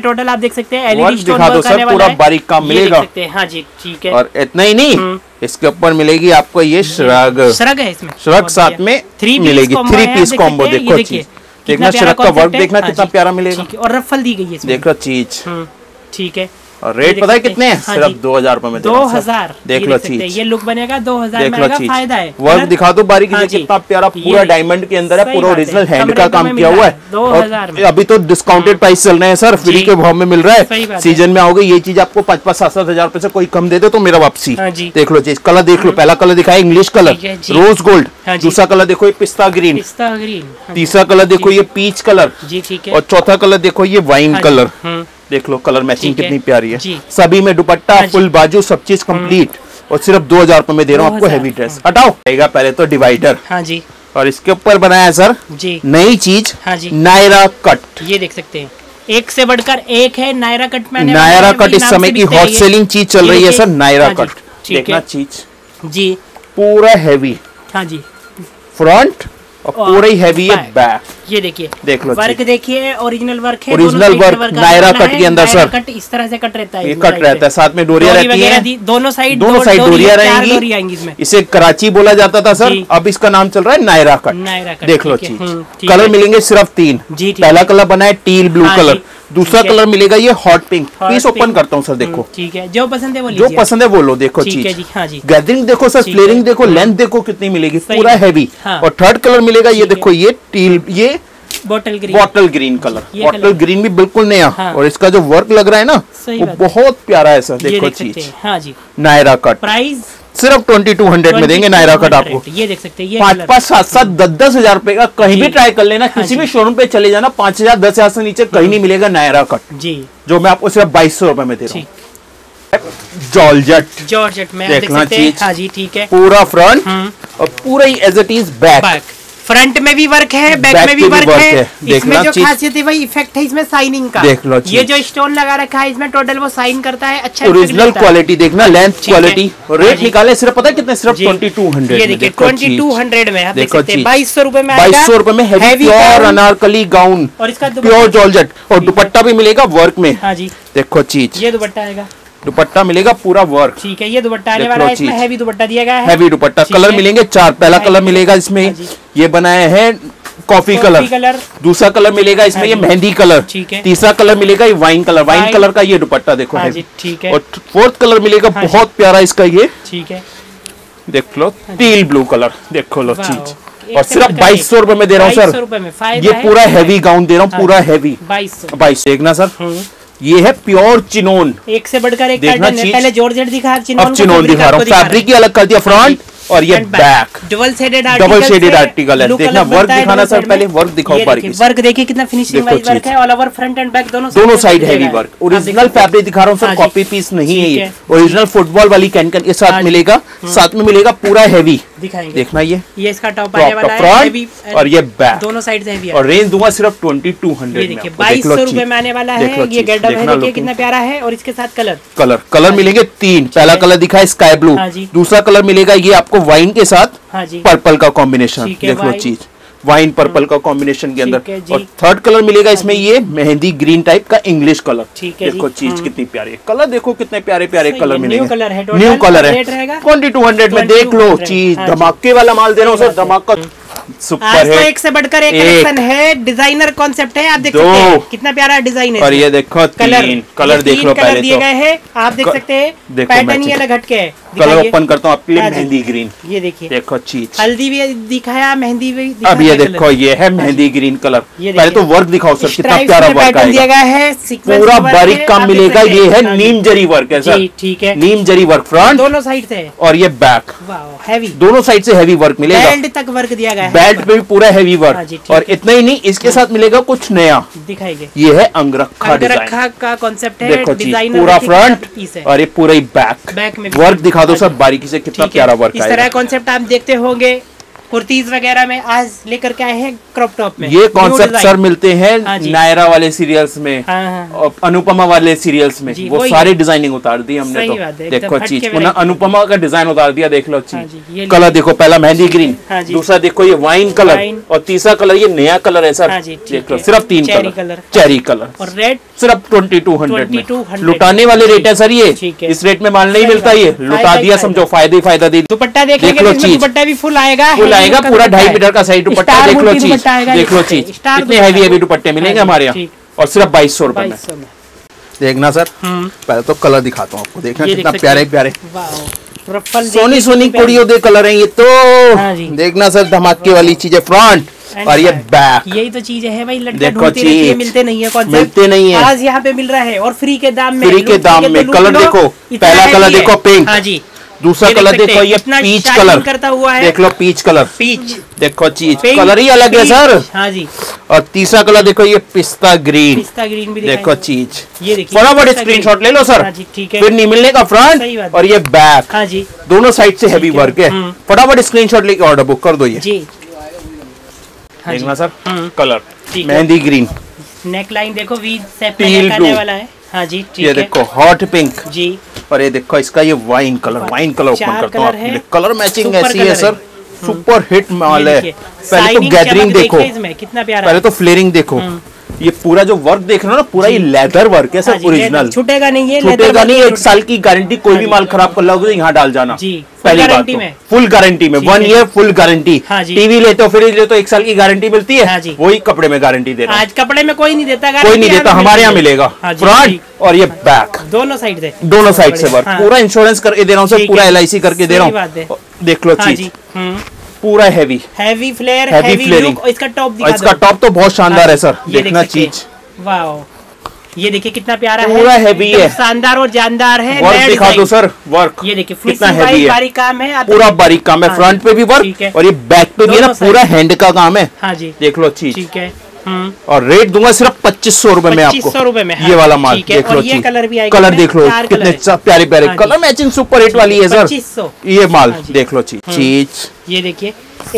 टोटल आप देख सकते हैं एलईडी स्टोन वर्क करने पूरा बारीक काम मिलेगा। हाँ जी ठीक है। और इतना ही नहीं इसके ऊपर मिलेगी आपको ये श्रग श्रग है इसमें। श्रग साथ में थ्री मिलेगी। थ्री पीस कॉम्बो देखो देखिए। देखना मिनट का वर्क देखना कितना प्यारा हाँ मिलेगा। और रफल दी गई है देख रहा चीज़ हाँ, ठीक है। और रेट पता है कितने हैं? सिर्फ़ दो हज़ार रूपए में दो हज़ार। देख लो चीज़ ये लुक बनेगा दो हज़ार। देख लो चीज़ वर्क दिखा दो बारीक हाँ कितना प्यारा पूरा डायमंड के अंदर है पूरा ओरिजिनल हैंड का काम किया हुआ है। दो हज़ार अभी तो डिस्काउंटेड प्राइस चल रहे हैं सर फ्री के भाव में मिल रहा है। सीज़न में आओगे ये चीज़ आपको पाँच पाँच सात सात हज़ार रूपए से कोई कम दे दो तो मेरा वापसी। देख लो चीज़ कलर देख लो। पहला कलर दिखाई इंग्लिश कलर रोज गोल्ड दूसरा कलर देखो ये पिस्ता ग्रीन तीसरा कलर देखो ये पीच कलर और चौथा कलर देखो ये वाइन कलर देख लो कलर मैचिंग कितनी प्यारी है। सभी में दुपट्टा हाँ फुल बाजू सब चीज़ कंप्लीट हम्म। और सिर्फ़ दो हज़ार रूपए में दे रहा हूँ आपको हेवी ड्रेस हाँ। हटाओ। आएगा पहले तो डिवाइडर हाँ जी। और इसके ऊपर बनाया सर जी। नई चीज़ हाँ जी। नायरा कट ये देख सकते हैं। एक से बढ़कर एक है नायरा कट में नायरा कट इस समय की हॉट सेलिंग चीज़ चल रही है सर नायरा कट देखना चीज़। जी। पूरा हेवी हाँ जी। फ्रंट और पूरा ही हैवी है बैक ये देखिए देख लो वर्क देखिए ओरिजिनल वर्क है ओरिजिनल work नायरा कट के अंदर, सर। कट इस तरह से कट रहता है ये कट रहता है साथ में डोरिया रहती है। दोनों साइड दोनों साइड डोरिया रहेंगी। इसमें। इसे कराची बोला जाता था सर अब इसका नाम चल रहा है नायरा कट नायरा कट, देख लो चीज़ हम्म, कलर मिलेंगे सिर्फ़ तीन। जी, पहला कलर बना है टील ब्लू कलर दूसरा कलर मिलेगा ये हॉट पिंक पीस ओपन करता हूँ सर देखो। हम्म, ठीक है। जो पसंद है वो जो पसंद है वो लो देखो ठीक है चीज़ जी हाँ जी। गैदरिंग देखो सर फ्लेयरिंग देखो लेंथ देखो कितनी मिलेगी पूरा है। हैवी हाँ। और थर्ड कलर मिलेगा ये देखो ये टील ये bottle green bottle green colour bottle green भी बिल्कुल नया। हाँ। और इसका जो वर्क लग रहा है ना वो बहुत प्यारा है सर देखो चीज़। हाँ। जी। नायरा कट प्राइस सिर्फ़ ट्वेंटी टू हंड्रेड में देंगे नायरा कट आपको ये देख सकते हैं पाँच पाँच सात सात दस दस हज़ार रुपए का कहीं भी ट्राई कर लेना हाँ किसी भी शोरूम पे चले जाना पाँच हज़ार दस हज़ार से नीचे कहीं नहीं मिलेगा नायरा कट जी। जो मैं आपको सिर्फ़ बाईस सौ रुपए में दे रहा हूँ। जॉर्जेट जॉर्जेट में देखना चाहिए हाँ। जी ठीक है। पूरा फ्रंट हम्म। और पूरा ही as it is back front में भी वर्क है बैक में भी भी वर्क है। है। इसमें जो खासियत है वही इफ़ेक्ट है इसमें साइनिंग का। देख लो ये जो स्टोन लगा रखा है इसमें टोटल वो साइन करता है अच्छा ओरिजिनल क्वालिटी देखना लेंथ क्वालिटी रेट निकाले सिर्फ़ पता है कितने सिर्फ़ twenty two hundred twenty two hundred में आप देख सकते हैं बाईस सौ रुपए में बाईस सौ रुपए में प्योर अनारकली गाउन और इसका प्योर जॉर्जेट और दुपट्टा भी मिलेगा वर्क में। हाँ जी। देखो चीज़। ये दुपट्टा आएगा। दुपट्टा मिलेगा पूरा वर्क ठीक है ये दुपट्टा आने वाला है इसमें हैवी दुपट्टा दिया गया है। हैवी दुपट्टा। कलर मिलेंगे चार पहला कलर मिलेगा इसमें। हाँ ये बनाए हैं कॉफ़ी कलर कलर दूसरा कलर मिलेगा इसमें हाँ ये मेहंदी कलर ठीक है। तीसरा कलर मिलेगा ये वाइन कलर वाइन। कलर का ये दुपट्टा देखो हाँ ठीक है। और फोर्थ कलर मिलेगा बहुत प्यारा इसका ये। ठीक है। देख लो टील ब्लू कलर देखो लो चीज़। और सिर्फ़ बाईस सौ रुपए में दे रहा हूँ सर। ये पूरा हैवी गाउन दे रहा हूँ पूरा। हैवी बाईस बाईस देखना सर? हम्म। ये है प्योर चिनोन। एक से बढ़कर एक देखना है। चीज़। पहले जॉर्जेट दिखा अब चिनोन दिखा रहा हूँ। फैब्रिक ही अलग कर दिया फ्रंट और ये back double shaded double shaded article है। देखना वर्क दिखाना सर पहले वर्क दिखाओ वर्क देखिए कितना फिनिशिंग वाइज वर्क है all over front and back दोनों दोनों side heavy work original. Fabric दिखा रहा हूँ सर कॉपी पीस नहीं है ये। ओरिजिनल फुटबॉल वाली कैन कैन के साथ हाँ मिलेगा साथ में मिलेगा पूरा हैवी दिखाएँगे। देखना ये ये इसका टॉप आने वाला है heavy और ये बैक दोनों साइड से हैवी है। और रेंज दूँगा सिर्फ़ ट्वेंटी टू ये हंड्रेड देखिए बाईस सौ रुपए में आने वाला है ये गेटअप है देखिए कितना प्यारा है और इसके साथ कलर कलर कलर मिलेंगे तीन। पहला कलर दिखा है स्काई ब्लू हाँ दूसरा कलर मिलेगा ये आपको वाइन के साथ हाँ पर्पल का कॉम्बिनेशन देख लो चीज़। वाइन पर्पल का कॉम्बिनेशन के अंदर। है। और थर्ड कलर मिलेगा इसमें ये मेहंदी ग्रीन टाइप का इंग्लिश कलर ठीक है देखो चीज़ हम्म। कितनी प्यारी है। कलर देखो कितने प्यारे प्यारे कलर है, मिलेंगे। है न्यू कलर है। ट्वेंटी टू हंड्रेड में देख लो चीज़ हाँ धमाके वाला माल दे रहा हूँ सर। है। धमाका सुपर आज तो एक से बढ़कर एक। कलेक्शन है। डिज़ाइनर कॉन्सेप्ट है आप देख सकते हैं। कितना प्यारा डिज़ाइन है और ये देखो कलर कलर देख लो पहले दिए तो। गए हैं। आप देख सकते हैं पैटर्न ही अलग हटके है। कलर ओपन करता हूँ आपके लिए मेहंदी ग्रीन ये देखिए। देखो चीज़। हल्दी भी दिखाया मेहंदी भी दिखाया अब ये देखो ये है मेहंदी ग्रीन कलर पहले तो वर्क दिखाओ सर कितना प्यारा वर्क दिया गया है पूरा बारीक काम मिलेगा। ये है नीम जरी वर्क है सर। ठीक है। नीम जरी वर्क फ्रंट दोनों साइड से। और ये बैक हैवी दोनों साइड से हैवी वर्क मिलेगा। तक वर्क दिया गया बेल्ट पे भी पूरा हैवी हाँ वर्क और इतना ही नहीं इसके साथ मिलेगा कुछ नया। दिखाएँगे। ये है अंगरखा डिज़ाइन अंगरखा का कॉन्सेप्ट है देखो पूरा फ्रंट और ये पूरा ही बैक बैक में वर्क दिखा दो सर बारीकी से कितना प्यारा वर्क इस तरह कॉन्सेप्ट आप देखते होंगे। कुर्तीज वगैरह में आज लेकर के आए हैं क्रॉप टॉप में। ये कॉन्सेप्ट सर मिलते हैं हाँ नायरा वाले सीरियल्स में हाँ हाँ। और अनुपमा वाले सीरियल्स में। वो सारी डिज़ाइनिंग उतार दी हमने तो। है, देखो चीज़। अनुपमा का डिज़ाइन उतार दिया देख लो हाँ चीज़ कलर देखो पहला मेहंदी ग्रीन हाँ दूसरा देखो ये वाइन कलर और तीसरा कलर ये नया कलर है सर। हाँ देख लो सिर्फ़ तीन कलर। चेरी कलर और रेड सिर्फ़ ट्वेंटी टू हंड्रेड में। लुटाने वाले रेट है सर ये। इस रेट में माल नहीं मिलता ये। लुटा दिया समझो फ़ायदा। ही फ़ायदा दी। दुपट्टा देख लो चीज़। दुपट्टा भी फुल आएगा। आएगा पूरा ढाई मीटर का साइड दुपट्टा देख लो चीज़ देख लो चीज़। हैं। कितने हैवी हैवी दुपट्टे मिलेंगे हाँ हमारे यहाँ। और सिर्फ़ बाईस सौ रुपए में। देखना सर हम्म। पहले तो कलर दिखाता हूँ आपको देखना कितना प्यारे प्यारे सोनी सोनी कुड़ियों दे कलर है ये तो। हाँ देखना सर धमाके वाली चीज़ें फ्रंट और ये बैक यही तो चीज़ है भाई लड़कियाँ देखो ढूंढती रहती है चीज़। मिलते नहीं है कॉन्सेप्ट मिलते नहीं है। आज यहाँ पे मिल रहा है और फ्री के दाम में फ्री के दाम तो में। कलर देखो पहला कलर देखो पिंक हाँ जी। दूसरा कलर देखो ये पीच कलर करता हुआ है। देख लो पीच कलर पीच देखो चीज़ कलर ही अलग है सर हाँ जी। और तीसरा कलर देखो ये पिस्ता ग्रीन पिस्ता ग्रीन भी देखो चीज़ ये फटाफट पिस्ता स्क्रीनशॉट ग्रीन। ले लो सर हाँ जी ठीक है। फिर नहीं मिलने का फ्रंट। और ये बैक हाँ जी। दोनों साइड से हैवी। वर्क है। हम्म। फटाफट स्क्रीनशॉट लेके ऑर्डर बुक कर दो ये। जी। हाँ देखना सर हम्म। Colour mehndi green neck line देखो वी सेप blue। वाला है। हाँ जी ये है। देखो हॉट पिंक जी। और ये देखो इसका ये wine colour wine colour open करता हूँ कलर आपके लिए। कलर मैचिंग ऐसी है सर सुपर हिट माल है। पहले तो गैदरिंग देखो। कितना प्यारा पहले तो फ्लेयरिंग देखो। ये पूरा जो वर्क देख रहे हो ना पूरा ये लेदर वर्क है हाँ सर ओरिजिनल छूटेगा नहीं ये लेदर छूटेगा नहीं एक साल की गारंटी कोई भी माल खराब कर लोगे तो यहाँ डाल जाना। पहली बात तो। फुल गारंटी में। वन ईयर फुल गारंटी हाँ टीवी लेते हो फ्रिज लेते हो एक साल की गारंटी मिलती हाँ। है वही कपड़े में गारंटी दे रहा हूँ आज कपड़े में कोई नहीं देता कोई नहीं देता हमारे यहाँ मिलेगा। हाँ फ्रंट और ये बैक दोनों साइड से। दोनों साइड से वर्क हाँ। पूरा इंश्योरेंस करके दे रहा हूँ सर पूरा है। एल करके दे रहा हूँ। देख लो हाँ चीज़ हम्म। पूरा heavy heavy flare heavy flaring इसका टॉप दिखा इसका टॉप तो बहुत शानदार है सर। ये देखना चीज़। वाह ये देखिए कितना प्यारा है। पूरा हैवी एकदम है। शानदार और जानदार है। वर्क दिखा दो सर। वर्क ये देखिए कितना हैवी है। बारीक काम है। पूरा बारीक काम है। हाँ फ्रंट पे भी वर्क और ये बैक पे भी है ना पूरा हैंड का काम है। हाँ जी। देख लो अच्छी ठीक है। और रेट दूँगा सिर्फ़ पच्चीस सौ रूपए में आपको। 2500 रुपए में, हाँ, ये वाला माल देख लो ये चीज़ कलर भी कलर देख लो कितने प्यारे प्यारे हाँ कलर मैचिंग सुपर हिट वाली है सर ये माल हाँ देख लो चीज़ चीज़ ये देखिए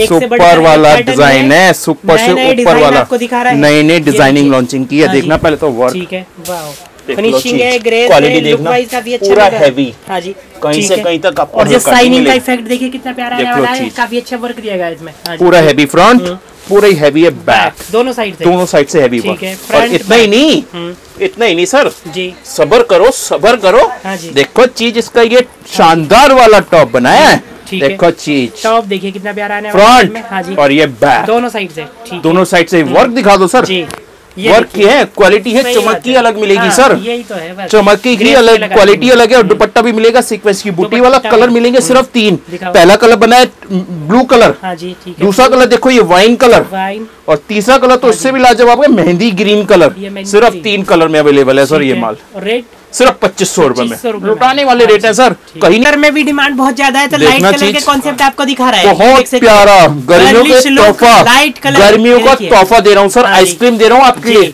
सुपर वाला डिज़ाइन है। सुपर से ऊपर वाला। है। नई नई डिज़ाइनिंग लॉन्चिंग की है हाँ देखना पहले तो वर्क ठीक है फिनिशिंग है। ग्रेस है लुक देखना। काफ़ी अच्छा पूरा रहा है। हाँ जी। कहीं से कहीं तक आपको और जो साइनिंग का इफ़ेक्ट देखिए कितना प्यारा वाला है। काफ़ी अच्छा वर्क दिया गया है इसमें। हाँ जी। पूरा हैवी फ्रंट पूरा ही हैवी है बैक दोनों साइड से। दोनों साइड से हैवी वर्क है, और इतना ही नहीं हम्म, इतना ही नहीं सर जी। सबर करो सबर करो। हाँ जी। देखो चीज़ इसका ये शानदार वाला टॉप बनाया है। देखो चीज़। टॉप देखिए कितना प्यारा है इसमें। हाँ। जी। फ्रंट और ये बैक दोनों साइड से दोनों साइड से वर्क दिखा दो सर जी। वर्क की है क्वालिटी है चमक की अलग मिलेगी हाँ, सर यही तो है चमक की ही अलग क्वालिटी अलग है और दुपट्टा भी मिलेगा सीक्वेंस की। बूटी वाला कलर मिलेंगे सिर्फ़ तीन। पहला कलर बना है ब्लू कलर हाँ है। दूसरा कलर देखो ये वाइन कलर और तीसरा कलर तो उससे भी लाजवाब है मेहंदी ग्रीन कलर सिर्फ़ तीन कलर में अवेलेबल है सर ये माल। रेट सिर्फ़ पच्चीस सौ रूपए में। लुटाने वाले रेट है सर कहीं कलर में भी डिमांड बहुत ज़्यादा है तो लाइट कलर के कॉन्सेप्ट आपको दिखा रहा है। बहुत हैं। प्यारा गर्मियों के तोहफा लाइट कलर गर्मियों का तोहफा दे रहा हूँ सर हाँ आइसक्रीम दे रहा हूँ आपके लिए।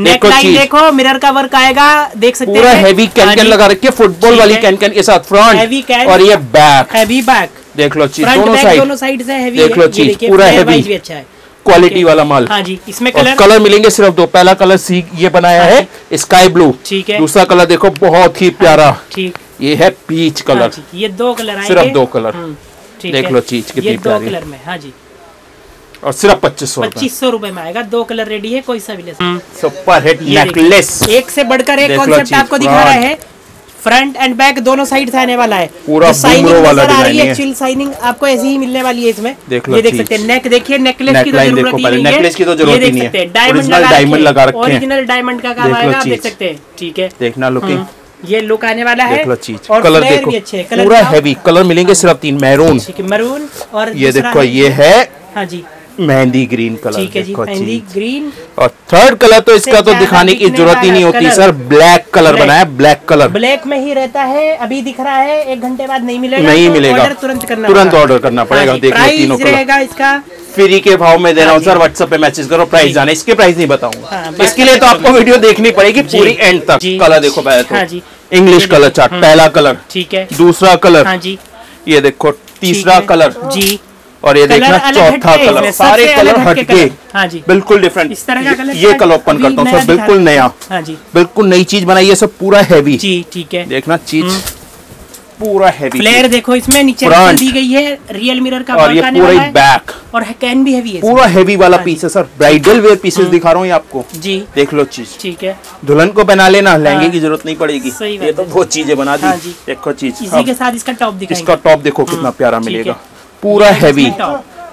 नेक लाइन देखो मिरर का वर्क आएगा देख सकते पूरा हैं। हैवी कैन कैन लगा रखी है फुटबॉल वाली है। कैन कैन के साथ फ्रंट can। और ये बैक हैवी बैक देख लो चीज़ फ्रंट दोनों साइड दोनों साइड से हैवी देख लो चीज़, पूरा heavy। भी अच्छा है। क्वालिटी वाला माल। हाँ जी इसमें कलर कलर मिलेंगे सिर्फ़ दो पहला कलर सी ये बनाया हाँ है स्काई ब्लू ठीक है। दूसरा कलर देखो बहुत ही प्यारा। ठीक। ये है पीच हाँ कलर जी, ये दो कलर आएँगे। सिर्फ़ दो कलर हम्म, देख लो चीज़ कितनी दो प्यारी। कलर में हाँ जी। और सिर्फ़ पच्चीस सौ पच्चीस सौ रूपए में आएगा। दो कलर रेडी है कोई सा भी ले सकते हैं। सुपर हिट नेकलेस एक से बढ़कर एक कॉन्सेप्ट आपको दिखा रहा front। है। फ्रंट एंड बैक दोनों साइड से आने वाला है। पूरा साइनिंग वाला आ रही है है। एक्चुअल साइनिंग आपको ऐसे ही मिलने वाली है इसमें। देख ये देख सकते हैं नेक देखिए नेकलेस की तो ज़रूरत ही नहीं है। necklace की तो ज़रूरत ही नहीं है। हैं डायमंड लगा रखे हैं। ओरिजिनल डायमंड का काम आएगा आप देख सकते हैं ठीक है। देखना लुकिंग हम्म, ये लुक आने वाला है और कलर देखो। अच्छे पूरा हैवी कलर मिलेंगे सिर्फ़ तीन मैरून मैरून और ये देखो ये है हाँ जी। मेहंदी ग्रीन कलर ठीक है जी मेहंदी ग्रीन। और थर्ड कलर तो इसका तो दिखाने की ज़रूरत ही नहीं होती सर। Black colour. बनाया ब्लैक कलर ब्लैक में ही रहता है अभी दिख रहा है एक घंटे बाद नहीं मिलेगा नहीं तो मिलेगा। तुरंत करना तुरंत ऑर्डर करना पड़ेगा हाँ जी, देख लो तीनों कलर रहेगा इसका। फ्री के भाव में दे रहा हूँ हाँ सर। व्हाट्सएप पे मैसेज करो प्राइस जाने इसके प्राइस नहीं बताऊँगा। हाँ, इसके लिए तो आपको वीडियो देखनी पड़ेगी पूरी एंड तक। कलर देखो पहले तो। English colour chart. पहला कलर ठीक है। दूसरा कलर हाँ जी। ये देखो तीसरा कलर जी। और ये देखना चौथा कलर सारे कलर हटके हाँ जी। बिल्कुल डिफरेंट इस तरह का कलर ये कलर ओपन करता हूँ सर बिल्कुल नया। हाँ। जी। बिल्कुल नई चीज़ बनाई है सब पूरा हैवी जी ठीक है। देखना चीज़। पूरा हैवी फ्लेयर देखो इसमें नीचे दी गई है रियल मिरर का और ये पूरा है बैक और कैन भी हैवी है पूरा हैवी वाला हाँ पीस है सर। ब्राइडल वेयर पीसेस दिखा रहा हूँ आपको। जी। देख लो चीज़। ठीक है। दुल्हन को बना लेना लहंगे हाँ। की ज़रूरत नहीं पड़ेगी। सही ये तो बहुत चीज़ें बना दी। हाँ देखो चीज़ इसी के साथ इसका टॉप इसका टॉप देखो कितना प्यारा मिलेगा। है। पूरा हैवी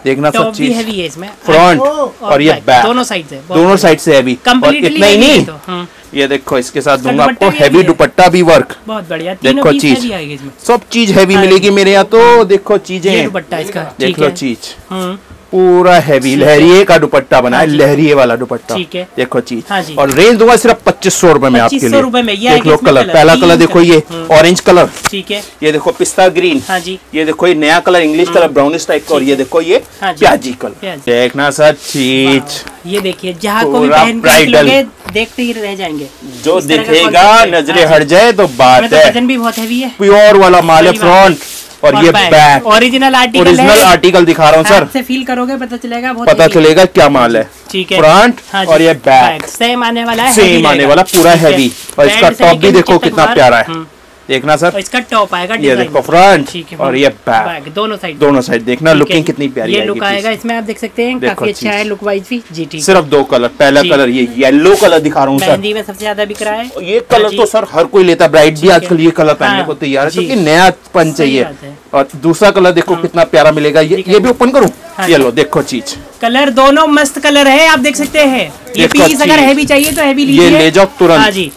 देखना सब चीज़। हैवी है इसमें। फ्रंट और ये बैक दोनों साइड से दोनों साइड से हैवी और इतना ही नहीं। तो, हम्म, ये देखो इसके साथ दूँगा आपको हैवी दुपट्टा भी वर्क बहुत बढ़िया देखो चीज़। हैवी आएगी इसमें। सब चीज़ हैवी हाँ। मिलेगी मेरे यहाँ तो देखो चीज़ें। दुपट्टा इसका देख लो चीज़। हम्म, पूरा हैवी लहरिए का दुपट्टा बना है हाँ लहरिए वाला दुपट्टा। ठीक है। देखो चीज़। हाँ जी। और रेंज दूँगा सिर्फ़ पच्चीस सौ रूपए में आपके 2500 रुपए में, लिए ये देख लो कलर पहला कलर देखो ये ऑरेंज कलर ठीक है। ये देखो पिस्ता ग्रीन हाँ जी। ये देखो ये नया colour English colour brownish type का और ये देखो ये हाँ प्याजी कलर देखना सर चीज़। ये देखिए जहाँ को भी पहन के निकलोगे देखते ही रह जाएँगे। जो दिखेगा नजरे हाँ हट जाए तो बात तो है। वज़न भी बहुत हैवी है। प्योर वाला माल है। फ्रंट और ये back original article original article दिखा रहा हूँ सर से फील करोगे पता चलेगा बहुत पता चलेगा क्या माल है। ठीक है। फ्रंट हाँ और ये बैक सेम आने वाला है सेम आने वाला पूरा हैवी और इसका टॉप भी देखो कितना प्यारा है। हम्म, देखना सर। इसका टॉप आएगा ये देखो फ्रंट ठीक है और ये बैक दोनों साइड दोनों साइड देखना लुकिंग कितनी प्यारी ये लुक आएगा इसमें आप देख सकते हैं काफ़ी अच्छा है लुक वाइज भी जी ठीक सिर्फ़ दो कलर पहला कलर ये येलो कलर दिखा रहा हूँ सर में सबसे ज़्यादा बिक रहा है ये कलर हाँ तो सर हर कोई लेता है। ब्राइड भी आजकल ये कलर पहनने हाँ, को तैयार है क्योंकि नया पन चाहिए। और दूसरा कलर देखो कितना प्यारा मिलेगा। ये ये भी ओपन करूँ? हाँ ये देखो चीज़ कलर दोनों मस्त कलर है आप देख सकते हैं। ये पीस अगर हैवी चाहिए तो हैवी ये लीजिए। ले जाओ तुरंत। हाँ जी।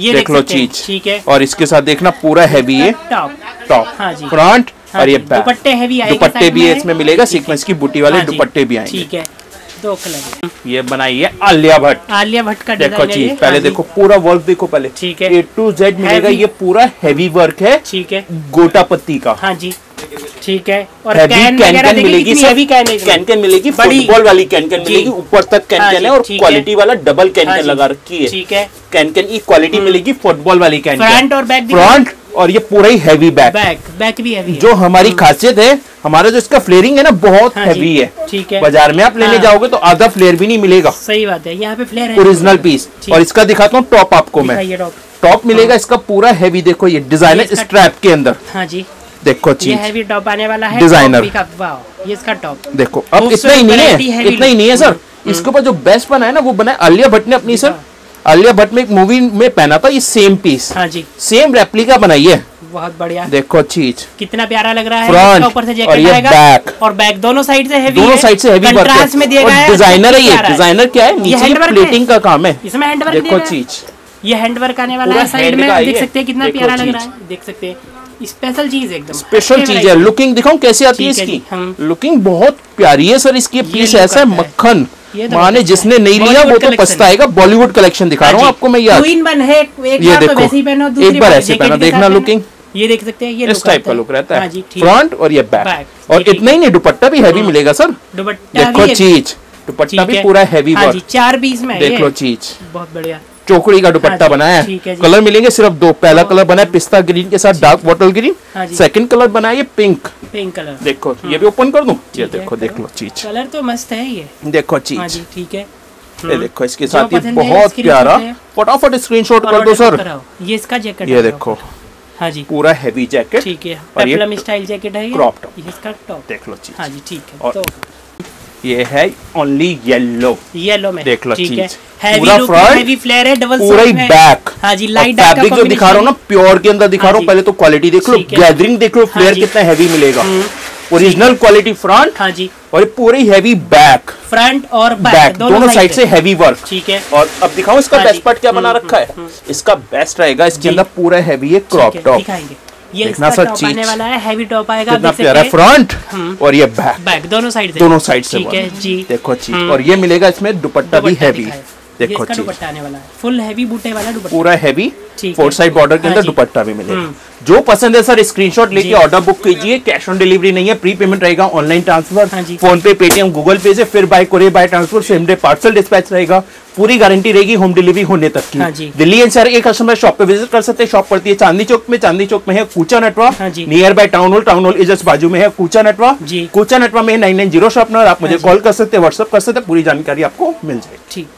ये देख लो चीज़। ठीक है। और इसके साथ देखना पूरा हैवी है टॉप टॉप हाँ जी। फ्रंट हाँ और ये बैक दुपट्टे हैवी आएँगे दुपट्टे भी इसमें मिलेगा सीक्वेंस की बूटी वाले हाँ दुपट्टे भी आएँगे। ठीक है। दो कलर ये बनाई है आलिया भट्ट। आलिया भट्ट का देखो चीज़ पहले हाँ देखो पूरा वर्क देखो पहले। ठीक है। ए टू जेड मिलेगा ये पूरा हैवी वर्क है। ठीक है। गोटा पत्ती का। हाँ जी। ठीक है। और कैन मिलेगी हैवी कैन कैन कैन मिलेगी। फुटबॉल वाली कैन कैन मिलेगी ऊपर तक कैन हाँ कैन है और क्वालिटी वाला डबल कैन हाँ कैन लगा रखी है। ठीक है। कैन कैन की क्वालिटी मिलेगी फुटबॉल वाली कैन फ्रंट और बैक फ्रंट और ये पूरा ही हैवी बैक बैक बैक भी हैवी है। जो हमारी खासियत है हमारा जो इसका फ्लेयरिंग है ना बहुत हाँ हैवी है। ठीक है। बाज़ार में आप लेने हाँ। जाओगे तो आधा फ्लेयर भी नहीं मिलेगा। सही बात है यहाँ पे फ्लेयर है। ओरिजिनल पीस और इसका दिखाता हूँ टॉप आपको मैं। टॉप मिलेगा इसका पूरा हैवी देखो ये डिज़ाइनर स्ट्रैप के अंदर। हाँ जी। देखो ये चीज़। हैवी टॉप आने वाला है वाह ये इसका टॉप देखो अब इतना ही नहीं है इतना ही नहीं है सर हम्म। इसके ऊपर जो बेस्ट बना है ना वो बना है आलिया भट्ट ने अपनी सर आलिया भट्ट में एक मूवी में पहना था ये सेम पीस हाँ जी। सेम रेप्लिका बनाई है। बहुत बढ़िया। देखो चीज़। कितना प्यारा लग रहा है ऊपर से जैकेट और ये आएगा। back। और बैक दोनों साइड से हैवी दोनों साइड से हैवी कंट्रास्ट में दिया गया है डिज़ाइनर है ये। डिज़ाइनर क्या है? नीचे प्लेटिंग का काम है। इसमें हैंड वर्क देखो है। चीज़। ये हैंड वर्क आने वाला है साइड में देख सकते हैं कितना प्यारा लग रहा है। देख सकते हैं। स्पेशल चीज़ एकदम। स्पेशल चीज़ है। लुकिंग दिखाऊँ कैसी आती है इसकी? लुकिंग बहुत प्यारी है सर इसकी पीस ऐसा है मक्खन। तो माने जिसने नहीं लिया वो तो। पछताएगा बॉलीवुड कलेक्शन दिखा रहा हूँ आपको मैं यार है ये तो देखो। ही एक बार ऐसे पहना, देखना। पहनो। ये देख सकते हैं ये इस टाइप का लुक रहता है। हाँ फ्रंट और ये बैक और इतना ही नहीं दुपट्टा भी हैवी मिलेगा सर। दुपट्टा देखो है। चीज़। दुपट्टा भी पूरा हैवी हाँ चार पीस में देख लो चीज़। बहुत बढ़िया। चौकड़ी का हाँ दुपट्टा जी, बनाया है। है कलर मिलेंगे सिर्फ़ दो पहला कलर बना है पिस्ता ग्रीन के साथ डार्क बॉटल ग्रीन हाँ सेकंड कलर बना है ये पिंक पिंक कलर देखो ये भी ओपन कर दूँ? ये देखो देख लो चीज़। कलर तो मस्त है ये। देखो हाँ चीज़ ठीक है। ये देखो इसके साथ ये बहुत प्यारा। फटाफट स्क्रीनशॉट कर दो सर ये इसका जैकेट ये देखो। हाँ जी। पूरा हैवी जैकेट ठीक है। और ये स्टाइल जैकेट है ये। crop top। इसका टॉप देख लो चीज़। हाँ जी ठीक है। और तो ये है ओनली येलो येलो में देख लो ठीक। है। पूरा लुक हैवी फ्लेयर है डबल पूरा ही बैक हाँ जी लाइट फैब्रिक जो दिखा रहा हूँ ना प्योर के अंदर दिखा हाँ रहा हूँ पहले तो क्वालिटी देख लो गैदरिंग देख लो हाँ फ्लेयर कितना हैवी मिलेगा। हम्म, ओरिजिनल क्वालिटी फ्रंट हाँ जी। और पूरी हैवी बैक फ्रंट और बैक बैक दोनों साइड से हैवी वर्क ठीक है। और अब दिखाऊँ इसका हाँ बेस्ट पार्ट क्या बना हम्म, रखा है? इसका बेस्ट रहेगा इसके अंदर पूरा हैवी है क्रॉप टॉप दिखाएँगे। ये देखना सा चीज़। आने वाला है हैवी टॉप आएगा कितना प्यारा है फ्रंट हम्म। और ये बैक बैक दोनों साइड से दोनों साइड से ठीक है जी देखो चीज़ हम्म। और ये मिलेगा इसमें दुपट्टा भी हैवी। ये देखो इसका दुपट्टा आने वाला है। फुल हैवी बूटे वाला दुपट्टा। पूरा हैवी फोर साइड बॉर्डर के हाँ अंदर दुपट्टा भी मिलेगा। हम्म। जो पसंद है सर स्क्रीनशॉट लेके। ऑर्डर बुक कीजिए। कैश ऑन डिलीवरी नहीं है प्री पेमेंट रहेगा ऑनलाइन ट्रांसफ़र हाँ फ़ोन पे पेटीएम गूगल पे से फिर by courier by transfer same day parcel dispatch रहेगा। पूरी गारंटी रहेगी होम डिलीवरी होने तक की। हाँ। दिल्ली एनसीआर एक कस्टमर शॉप पे विज़िट कर सकते हैं। शॉप पड़ती है चांदनी चौक में। चांदनी चौक में है कूचा नटवा। हाँ near by town hall town hall just बाजू में है कूचा नटवा। कूचा नटवा में nine nine zero shop number आप मुझे हाँ कॉल कर सकते हैं व्हाट्सअप कर सकते हैं। पूरी जानकारी आपको मिल जाएगी। ठीक।